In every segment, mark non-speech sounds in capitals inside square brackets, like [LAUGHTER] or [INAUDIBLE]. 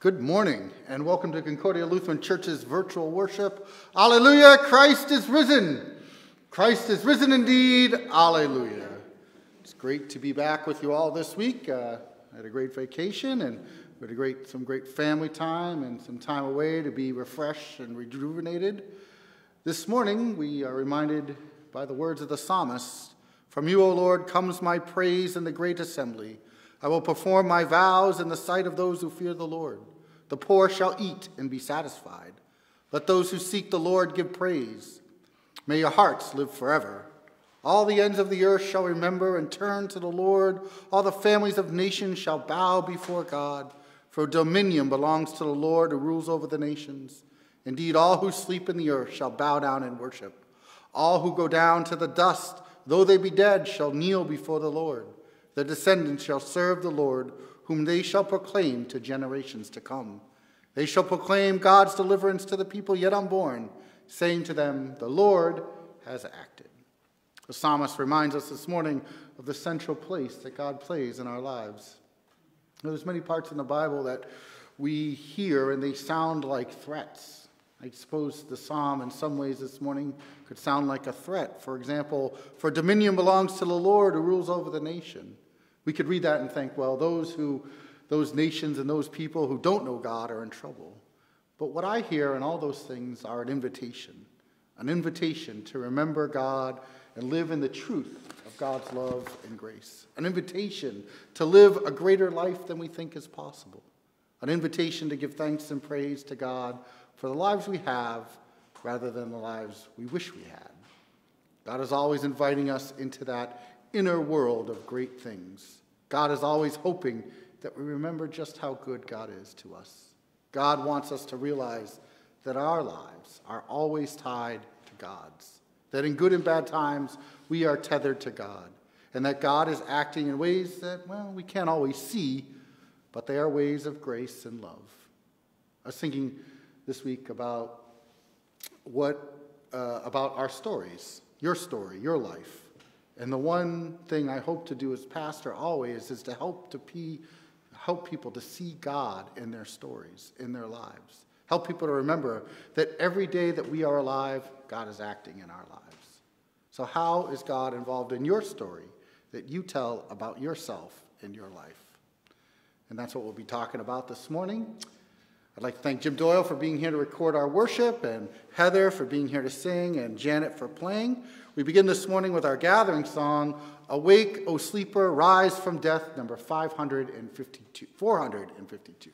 Good morning and welcome to Concordia Lutheran Church's virtual worship. Alleluia, Christ is risen. Christ is risen indeed. Alleluia. It's great to be back with you all this week. Uh, I had a great vacation and we had a great, some great family time and some time away to be refreshed and rejuvenated. This morning we are reminded by the words of the psalmist From you, O Lord, comes my praise in the great assembly. I will perform my vows in the sight of those who fear the Lord. The poor shall eat and be satisfied. Let those who seek the Lord give praise. May your hearts live forever. All the ends of the earth shall remember and turn to the Lord. All the families of nations shall bow before God. For dominion belongs to the Lord who rules over the nations. Indeed, all who sleep in the earth shall bow down and worship. All who go down to the dust, though they be dead, shall kneel before the Lord. The descendants shall serve the Lord, whom they shall proclaim to generations to come. They shall proclaim God's deliverance to the people yet unborn, saying to them, The Lord has acted. The psalmist reminds us this morning of the central place that God plays in our lives. There's many parts in the Bible that we hear and they sound like threats. I suppose the psalm, in some ways, this morning could sound like a threat. For example, for dominion belongs to the Lord who rules over the nation. We could read that and think, well, those who, those nations and those people who don't know God are in trouble. But what I hear in all those things are an invitation, an invitation to remember God and live in the truth of God's love and grace, an invitation to live a greater life than we think is possible, an invitation to give thanks and praise to God for the lives we have rather than the lives we wish we had. God is always inviting us into that inner world of great things. God is always hoping that we remember just how good God is to us. God wants us to realize that our lives are always tied to God's, that in good and bad times we are tethered to God, and that God is acting in ways that, well, we can't always see, but they are ways of grace and love. I was thinking this week about what uh, about our stories, your story, your life. And the one thing I hope to do as pastor always is to help to be, help people to see God in their stories, in their lives. Help people to remember that every day that we are alive, God is acting in our lives. So, how is God involved in your story that you tell about yourself in your life? And that's what we'll be talking about this morning. I'd like to thank Jim Doyle for being here to record our worship, and Heather for being here to sing, and Janet for playing. We begin this morning with our gathering song, Awake, O Sleeper, Rise from Death, number 552, 452.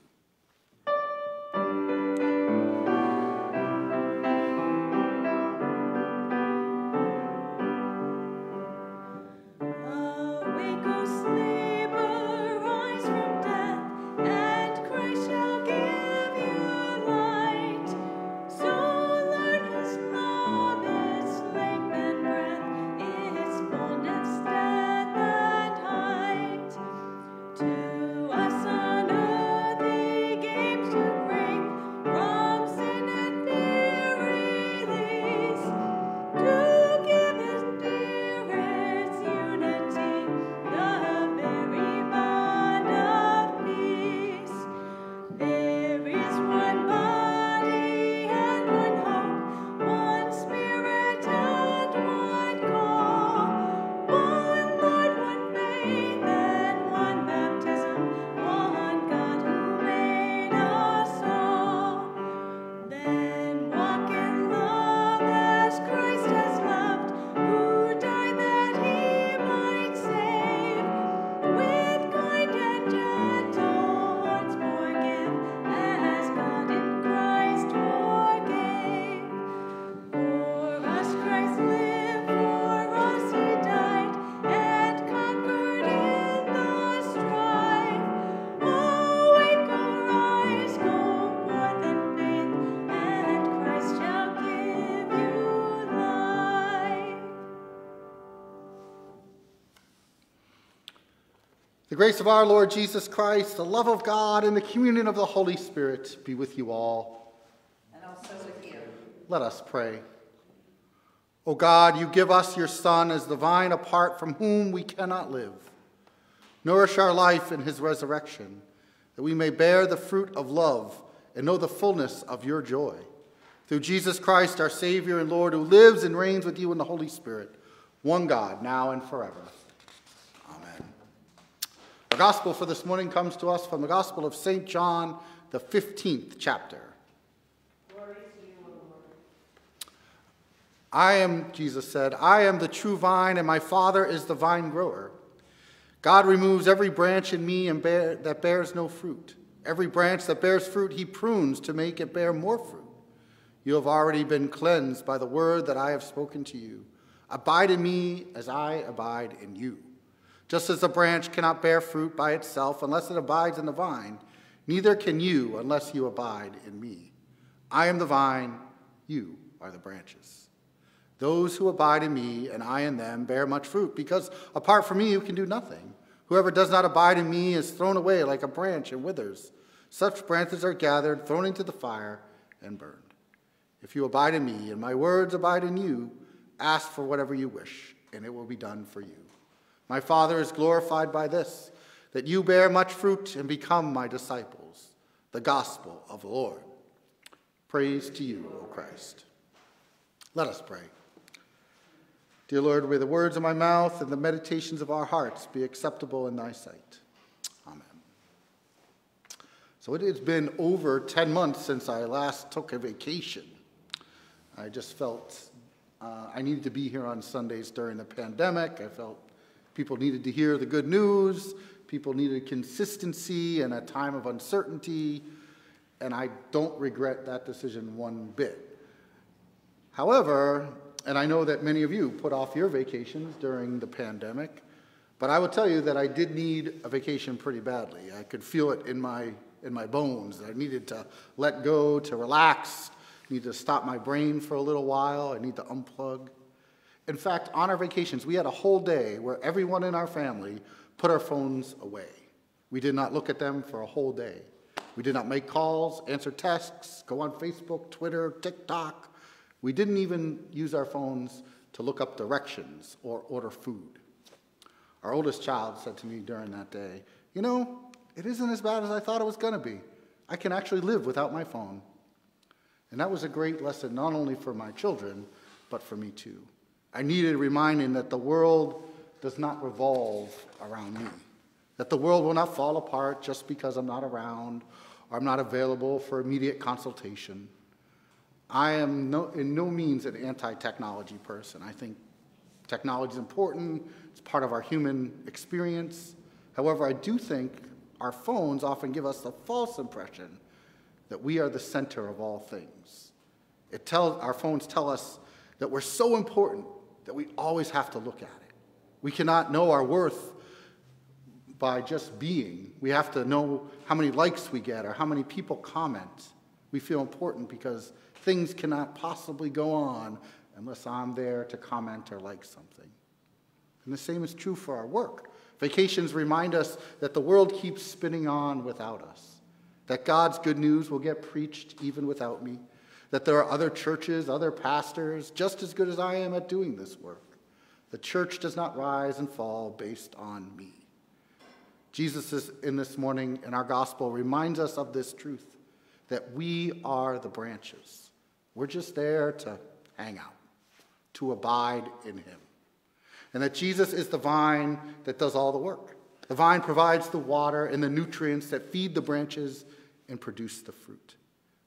The grace of our Lord Jesus Christ, the love of God, and the communion of the Holy Spirit be with you all. And also with you. Let us pray. O God, you give us your Son as the vine apart from whom we cannot live. Nourish our life in his resurrection, that we may bear the fruit of love and know the fullness of your joy. Through Jesus Christ, our Savior and Lord, who lives and reigns with you in the Holy Spirit, one God, now and forever. Our gospel for this morning comes to us from the Gospel of St. John, the 15th chapter. I am, Jesus said, I am the true vine, and my Father is the vine grower. God removes every branch in me and bear, that bears no fruit. Every branch that bears fruit, he prunes to make it bear more fruit. You have already been cleansed by the word that I have spoken to you. Abide in me as I abide in you. Just as a branch cannot bear fruit by itself unless it abides in the vine, neither can you unless you abide in me. I am the vine, you are the branches. Those who abide in me and I in them bear much fruit, because apart from me you can do nothing. Whoever does not abide in me is thrown away like a branch and withers. Such branches are gathered, thrown into the fire, and burned. If you abide in me and my words abide in you, ask for whatever you wish, and it will be done for you. My Father is glorified by this, that you bear much fruit and become my disciples. The gospel of the Lord. Praise to you, O Christ. Let us pray. Dear Lord, may the words of my mouth and the meditations of our hearts be acceptable in thy sight. Amen. So it has been over 10 months since I last took a vacation. I just felt uh, I needed to be here on Sundays during the pandemic. I felt People needed to hear the good news. People needed consistency in a time of uncertainty. And I don't regret that decision one bit. However, and I know that many of you put off your vacations during the pandemic, but I will tell you that I did need a vacation pretty badly. I could feel it in my, in my bones. I needed to let go, to relax, need to stop my brain for a little while. I need to unplug. In fact, on our vacations, we had a whole day where everyone in our family put our phones away. We did not look at them for a whole day. We did not make calls, answer texts, go on Facebook, Twitter, TikTok. We didn't even use our phones to look up directions or order food. Our oldest child said to me during that day, You know, it isn't as bad as I thought it was going to be. I can actually live without my phone. And that was a great lesson, not only for my children, but for me too. I needed reminding that the world does not revolve around me, that the world will not fall apart just because I'm not around or I'm not available for immediate consultation. I am no, in no means an anti technology person. I think technology is important, it's part of our human experience. However, I do think our phones often give us the false impression that we are the center of all things. It tells, our phones tell us that we're so important that we always have to look at it. We cannot know our worth by just being. We have to know how many likes we get or how many people comment. We feel important because things cannot possibly go on unless I'm there to comment or like something. And the same is true for our work. Vacations remind us that the world keeps spinning on without us, that God's good news will get preached even without me, that there are other churches, other pastors, just as good as I am at doing this work. The church does not rise and fall based on me. Jesus is in this morning in our gospel reminds us of this truth that we are the branches. We're just there to hang out, to abide in him. And that Jesus is the vine that does all the work. The vine provides the water and the nutrients that feed the branches and produce the fruit.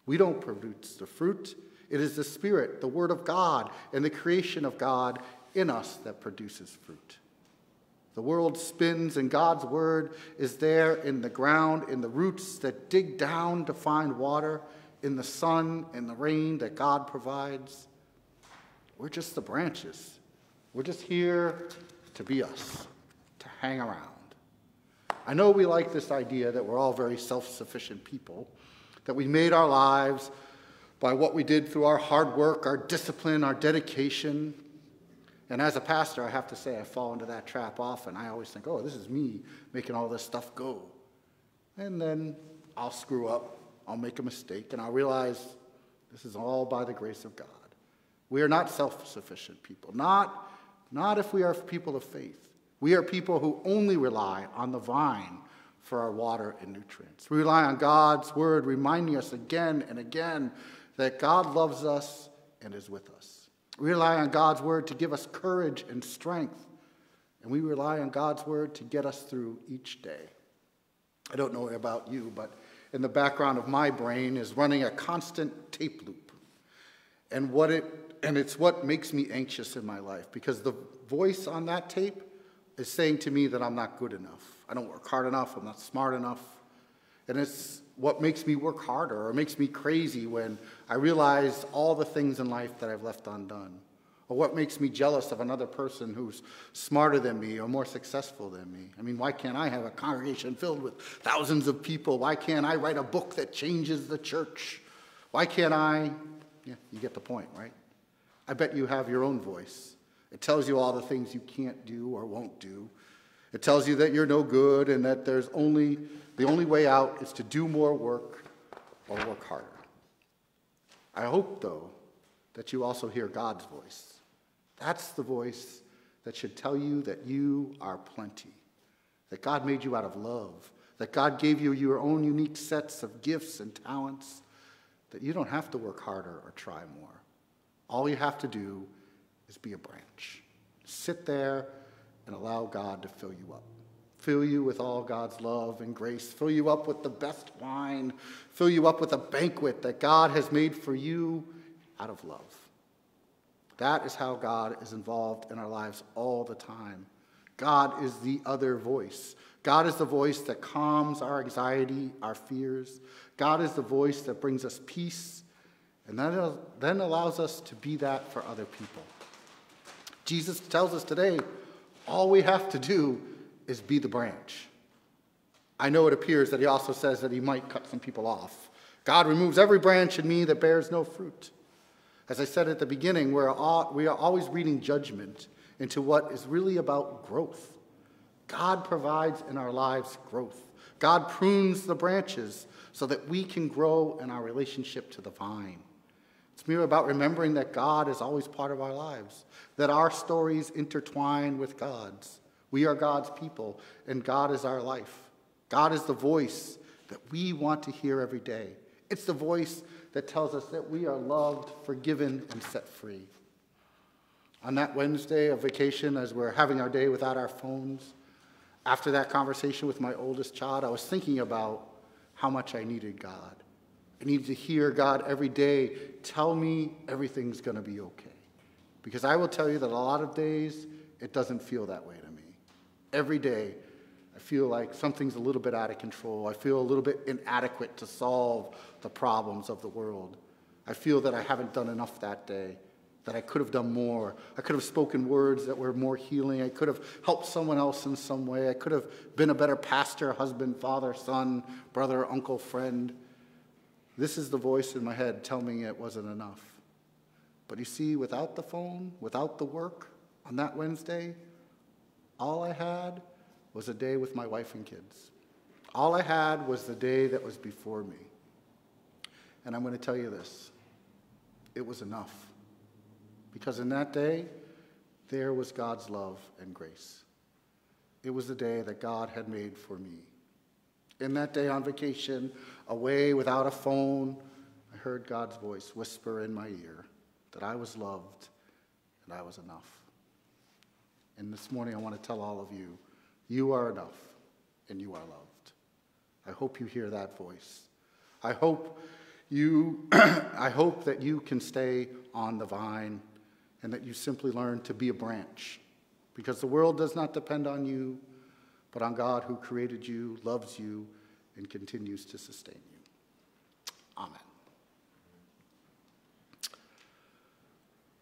We don't produce the fruit. It is the Spirit, the Word of God, and the creation of God in us that produces fruit. The world spins, and God's Word is there in the ground, in the roots that dig down to find water, in the sun and the rain that God provides. We're just the branches. We're just here to be us, to hang around. I know we like this idea that we're all very self sufficient people that we made our lives by what we did through our hard work, our discipline, our dedication. And as a pastor, I have to say I fall into that trap often. I always think, oh, this is me making all this stuff go. And then I'll screw up, I'll make a mistake, and I'll realize this is all by the grace of God. We are not self sufficient people, not, not if we are people of faith. We are people who only rely on the vine for our water and nutrients. We rely on God's word, reminding us again and again that God loves us and is with us. We rely on God's word to give us courage and strength, and we rely on God's word to get us through each day. I don't know about you, but in the background of my brain is running a constant tape loop. And what it and it's what makes me anxious in my life because the voice on that tape is saying to me that I'm not good enough. I don't work hard enough, I'm not smart enough. And it's what makes me work harder or makes me crazy when I realize all the things in life that I've left undone. Or what makes me jealous of another person who's smarter than me or more successful than me? I mean, why can't I have a congregation filled with thousands of people? Why can't I write a book that changes the church? Why can't I? Yeah, you get the point, right? I bet you have your own voice. It tells you all the things you can't do or won't do. It tells you that you're no good and that there's only the only way out is to do more work or work harder. I hope though that you also hear God's voice. That's the voice that should tell you that you are plenty. That God made you out of love. That God gave you your own unique sets of gifts and talents. That you don't have to work harder or try more. All you have to do is be a branch. Sit there and allow God to fill you up. Fill you with all God's love and grace. Fill you up with the best wine. Fill you up with a banquet that God has made for you out of love. That is how God is involved in our lives all the time. God is the other voice. God is the voice that calms our anxiety, our fears. God is the voice that brings us peace and then allows us to be that for other people. Jesus tells us today all we have to do is be the branch. I know it appears that he also says that he might cut some people off. God removes every branch in me that bears no fruit. As I said at the beginning, we're all, we are always reading judgment into what is really about growth. God provides in our lives growth. God prunes the branches so that we can grow in our relationship to the vine. It's mere about remembering that God is always part of our lives, that our stories intertwine with God's. We are God's people, and God is our life. God is the voice that we want to hear every day. It's the voice that tells us that we are loved, forgiven, and set free. On that Wednesday of vacation, as we're having our day without our phones, after that conversation with my oldest child, I was thinking about how much I needed God. I need to hear God every day tell me everything's going to be okay. Because I will tell you that a lot of days it doesn't feel that way to me. Every day I feel like something's a little bit out of control. I feel a little bit inadequate to solve the problems of the world. I feel that I haven't done enough that day, that I could have done more. I could have spoken words that were more healing. I could have helped someone else in some way. I could have been a better pastor, husband, father, son, brother, uncle, friend. This is the voice in my head telling me it wasn't enough. But you see, without the phone, without the work on that Wednesday, all I had was a day with my wife and kids. All I had was the day that was before me. And I'm going to tell you this it was enough. Because in that day, there was God's love and grace. It was the day that God had made for me. In that day on vacation, away without a phone, I heard God's voice whisper in my ear that I was loved and I was enough. And this morning, I want to tell all of you you are enough and you are loved. I hope you hear that voice. I hope you [CLEARS THROAT] I hope that you can stay on the vine and that you simply learn to be a branch because the world does not depend on you but on God who created you, loves you, and continues to sustain you. Amen.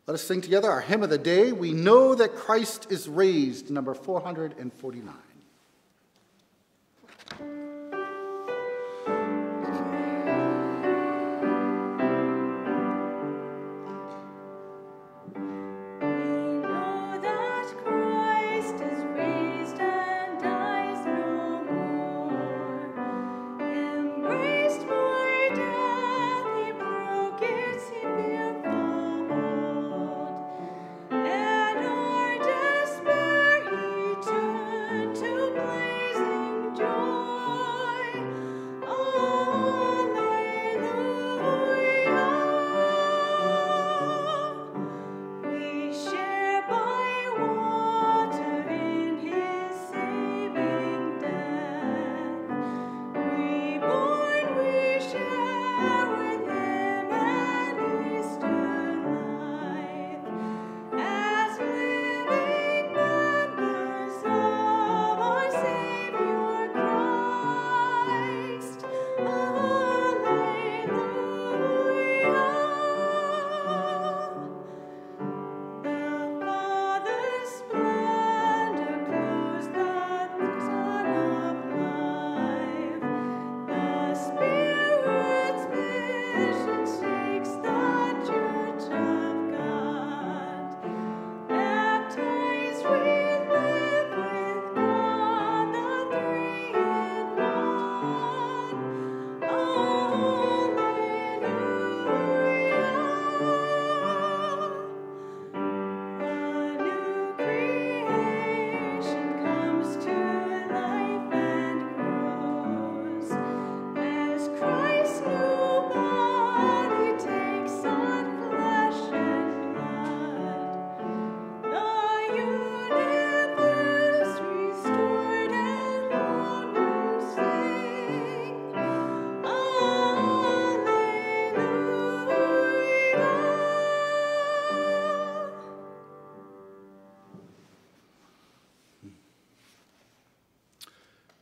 Let us sing together our hymn of the day. We know that Christ is raised, number 449.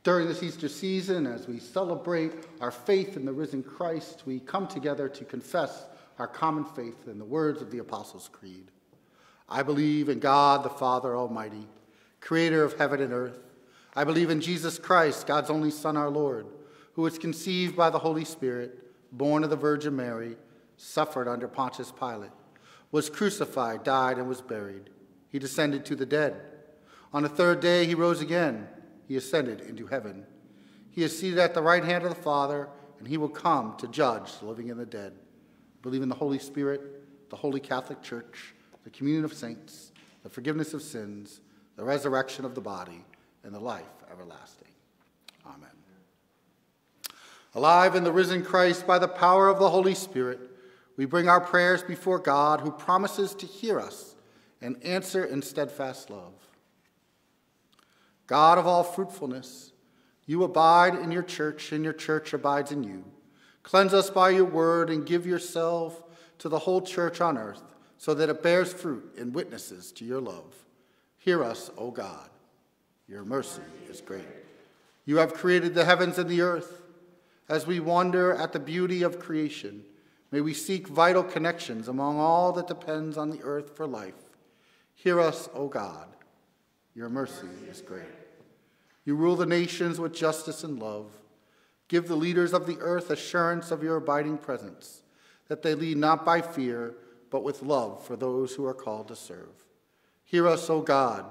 During this Easter season, as we celebrate our faith in the risen Christ, we come together to confess our common faith in the words of the Apostles' Creed. I believe in God the Father Almighty, creator of heaven and earth. I believe in Jesus Christ, God's only Son, our Lord, who was conceived by the Holy Spirit, born of the Virgin Mary, suffered under Pontius Pilate, was crucified, died, and was buried. He descended to the dead. On the third day, he rose again he ascended into heaven. He is seated at the right hand of the Father, and he will come to judge the living and the dead. Believe in the Holy Spirit, the Holy Catholic Church, the communion of saints, the forgiveness of sins, the resurrection of the body, and the life everlasting. Amen. Alive in the risen Christ by the power of the Holy Spirit, we bring our prayers before God who promises to hear us and answer in steadfast love. God of all fruitfulness, you abide in your church, and your church abides in you. Cleanse us by your word and give yourself to the whole church on earth, so that it bears fruit and witnesses to your love. Hear us, O God. Your mercy is great. You have created the heavens and the earth. As we wonder at the beauty of creation, may we seek vital connections among all that depends on the earth for life. Hear us, O God. Your mercy is great. You rule the nations with justice and love. Give the leaders of the earth assurance of your abiding presence, that they lead not by fear, but with love for those who are called to serve. Hear us, O God.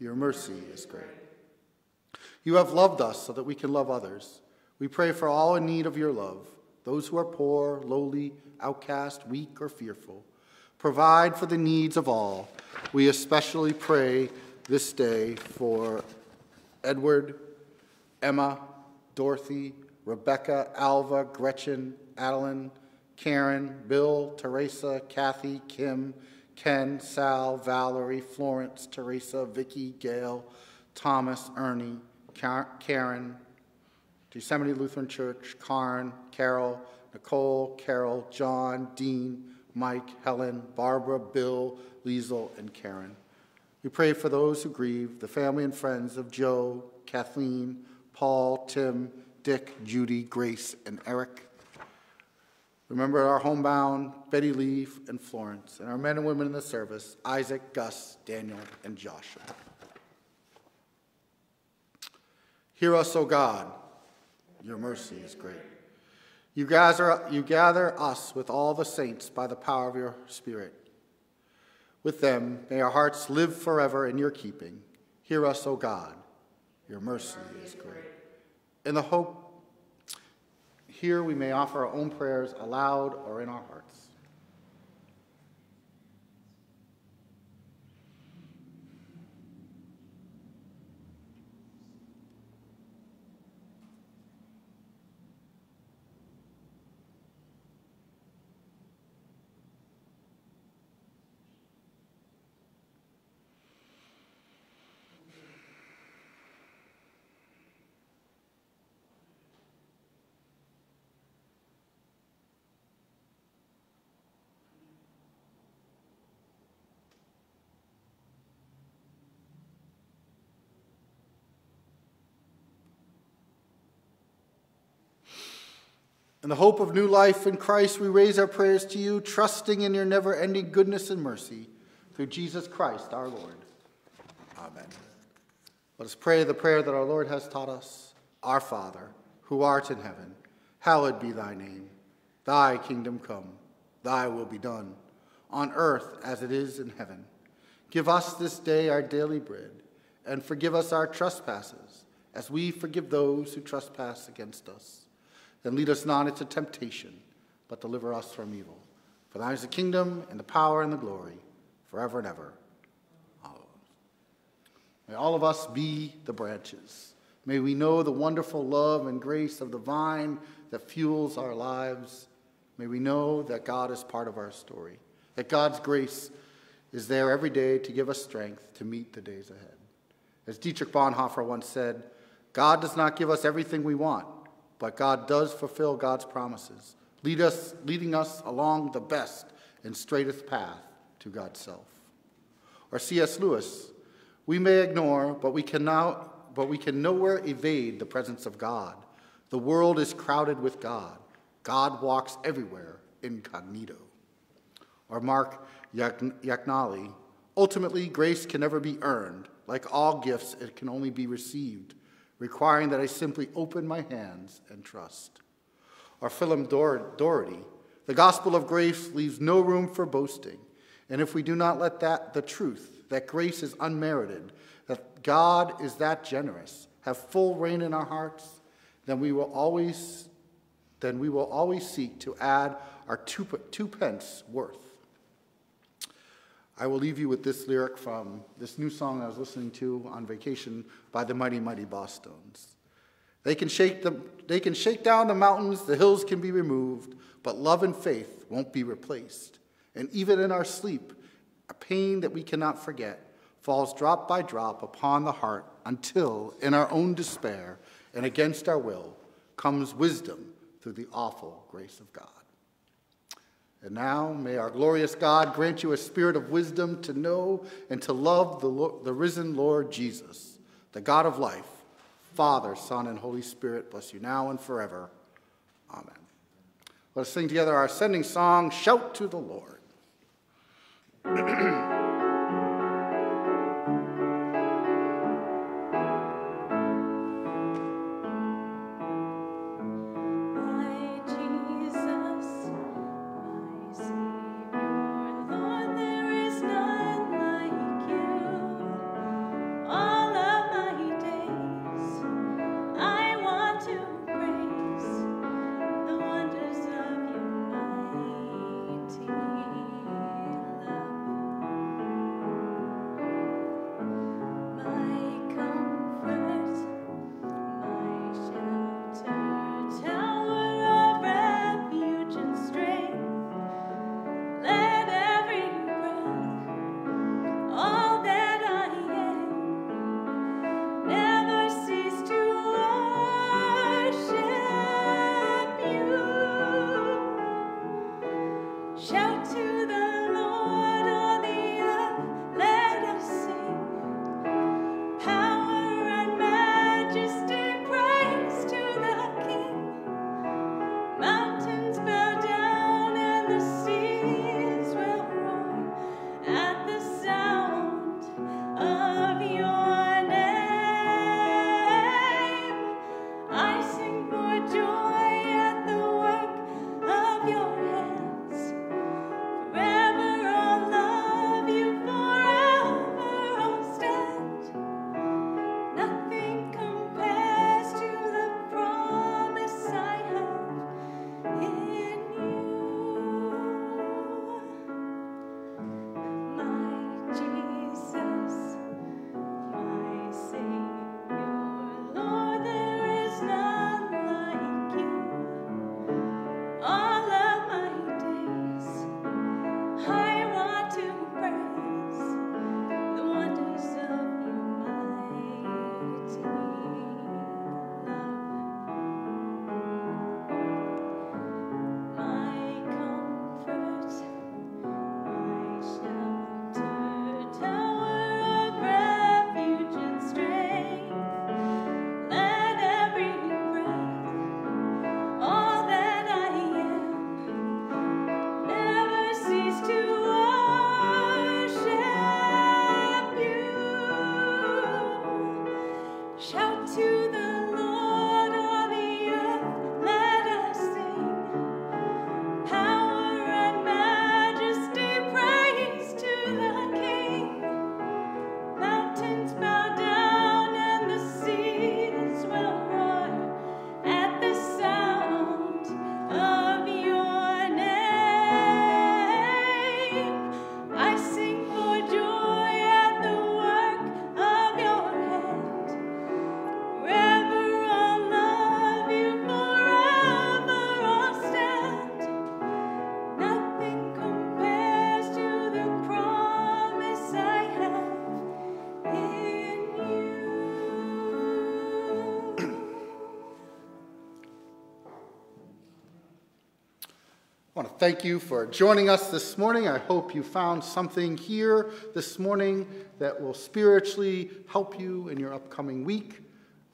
Your mercy is great. You have loved us so that we can love others. We pray for all in need of your love, those who are poor, lowly, outcast, weak, or fearful. Provide for the needs of all. We especially pray this day for Edward, Emma, Dorothy, Rebecca, Alva, Gretchen, Adeline, Karen, Bill, Teresa, Kathy, Kim, Ken, Sal, Valerie, Florence, Teresa, Vicky, Gail, Thomas, Ernie, Karen, Yosemite Lutheran Church, Karen, Carol, Nicole, Carol, John, Dean, Mike, Helen, Barbara, Bill, Liesel, and Karen. We pray for those who grieve, the family and friends of Joe, Kathleen, Paul, Tim, Dick, Judy, Grace, and Eric. Remember our homebound, Betty Leaf and Florence, and our men and women in the service, Isaac, Gus, Daniel, and Joshua. Hear us, O God. Your mercy is great. You gather, you gather us with all the saints by the power of your Spirit with them, may our hearts live forever in your keeping. Hear us, O God. Your mercy is great. In the hope, here we may offer our own prayers aloud or in our hearts. In the hope of new life in Christ, we raise our prayers to you, trusting in your never ending goodness and mercy through Jesus Christ our Lord. Amen. Let us pray the prayer that our Lord has taught us Our Father, who art in heaven, hallowed be thy name. Thy kingdom come, thy will be done, on earth as it is in heaven. Give us this day our daily bread, and forgive us our trespasses, as we forgive those who trespass against us then lead us not into temptation, but deliver us from evil. For thine is the kingdom, and the power, and the glory, forever and ever. Amen. May all of us be the branches. May we know the wonderful love and grace of the vine that fuels our lives. May we know that God is part of our story, that God's grace is there every day to give us strength to meet the days ahead. As Dietrich Bonhoeffer once said, God does not give us everything we want, but God does fulfill God's promises, lead us, leading us along the best and straightest path to God's self. Or C.S. Lewis, we may ignore, but we cannot, but we can nowhere evade the presence of God. The world is crowded with God. God walks everywhere incognito. Or Mark Yaconelli, ultimately, grace can never be earned. Like all gifts, it can only be received, requiring that I simply open my hands and trust. Or Philip Doherty, the gospel of grace leaves no room for boasting. And if we do not let that, the truth, that grace is unmerited, that God is that generous, have full reign in our hearts, then we will always, then we will always seek to add our two, two pence worth. I will leave you with this lyric from this new song I was listening to on vacation by the Mighty Mighty Bosstones. They can shake, the, they can shake down the mountains, the hills can be removed, but love and faith won't be replaced. And even in our sleep, a pain that we cannot forget falls drop by drop upon the heart until, in our own despair and against our will, comes wisdom through the awful grace of God. And now, may our glorious God grant you a spirit of wisdom to know and to love the, the risen Lord Jesus, the God of life. Father, Son, and Holy Spirit bless you now and forever. Amen. Let us sing together our ascending song, Shout to the Lord. [CLEARS THROAT] thank you for joining us this morning. I hope you found something here this morning that will spiritually help you in your upcoming week.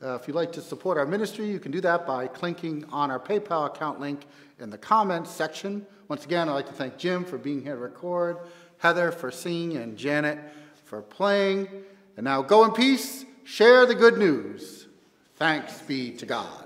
Uh, if you'd like to support our ministry, you can do that by clicking on our PayPal account link in the comments section. Once again, I'd like to thank Jim for being here to record, Heather for singing, and Janet for playing. And now go in peace, share the good news. Thanks be to God.